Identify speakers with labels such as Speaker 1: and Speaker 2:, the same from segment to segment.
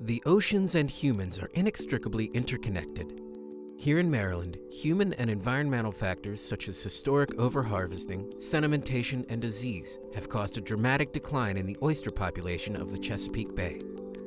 Speaker 1: The oceans and humans are inextricably interconnected. Here in Maryland, human and environmental factors such as historic overharvesting, sedimentation, and disease have caused a dramatic decline in the oyster population of the Chesapeake Bay.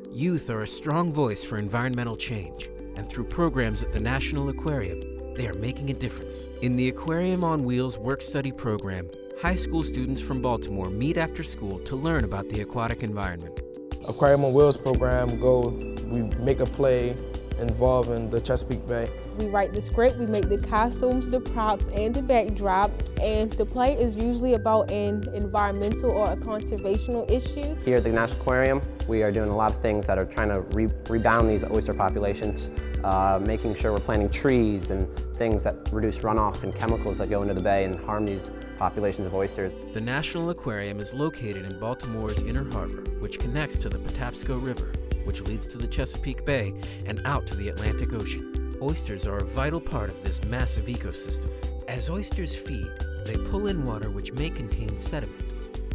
Speaker 1: Youth are a strong voice for environmental change, and through programs at the National Aquarium, they are making a difference. In the Aquarium on Wheels work study program, high school students from Baltimore meet after school to learn about the aquatic environment.
Speaker 2: Aquarium on Wheels program go, we make a play involving the Chesapeake Bay.
Speaker 3: We write the script, we make the costumes, the props, and the backdrop, and the play is usually about an environmental or a conservational issue.
Speaker 4: Here at the National Aquarium, we are doing a lot of things that are trying to re rebound these oyster populations, uh, making sure we're planting trees and things that reduce runoff and chemicals that go into the bay and harm these populations of oysters.
Speaker 1: The National Aquarium is located in Baltimore's Inner Harbor, which connects to the Patapsco River, which leads to the Chesapeake Bay and out to the Atlantic Ocean. Oysters are a vital part of this massive ecosystem. As oysters feed, they pull in water which may contain sediment.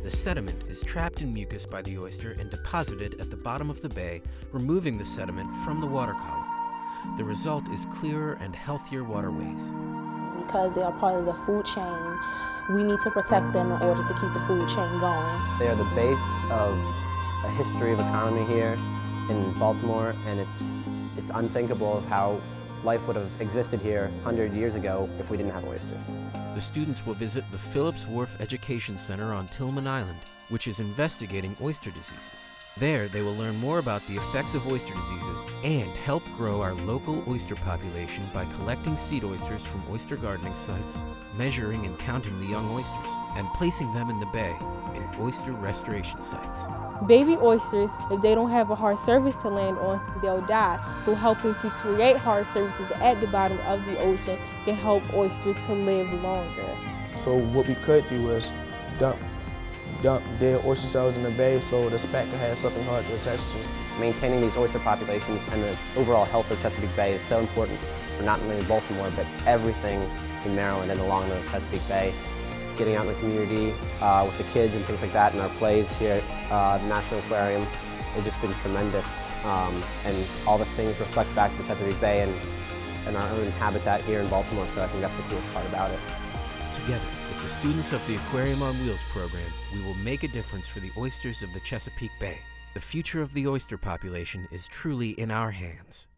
Speaker 1: The sediment is trapped in mucus by the oyster and deposited at the bottom of the bay, removing the sediment from the water column. The result is clearer and healthier waterways.
Speaker 5: Because they are part of the food chain, we need to protect them in order to keep the food chain going.
Speaker 4: They are the base of a history of economy here in Baltimore, and it's, it's unthinkable of how life would have existed here 100 years ago if we didn't have oysters.
Speaker 1: The students will visit the Phillips Wharf Education Center on Tilghman Island, which is investigating oyster diseases. There, they will learn more about the effects of oyster diseases and help grow our local oyster population by collecting seed oysters from oyster gardening sites, measuring and counting the young oysters, and placing them in the bay in oyster restoration sites.
Speaker 3: Baby oysters, if they don't have a hard surface to land on, they'll die. So helping to create hard surfaces at the bottom of the ocean can help oysters to live longer.
Speaker 2: So what we could do is dump dump dead oyster shells in the bay so the spat can have something hard to attach to.
Speaker 4: Maintaining these oyster populations and the overall health of Chesapeake Bay is so important for not only Baltimore, but everything in Maryland and along the Chesapeake Bay. Getting out in the community uh, with the kids and things like that, and our plays here at uh, the National Aquarium, they've just been tremendous. Um, and all the things reflect back to the Chesapeake Bay and, and our own habitat here in Baltimore, so I think that's the coolest part about it.
Speaker 1: Together, with the students of the Aquarium on Wheels program, we will make a difference for the oysters of the Chesapeake Bay. The future of the oyster population is truly in our hands.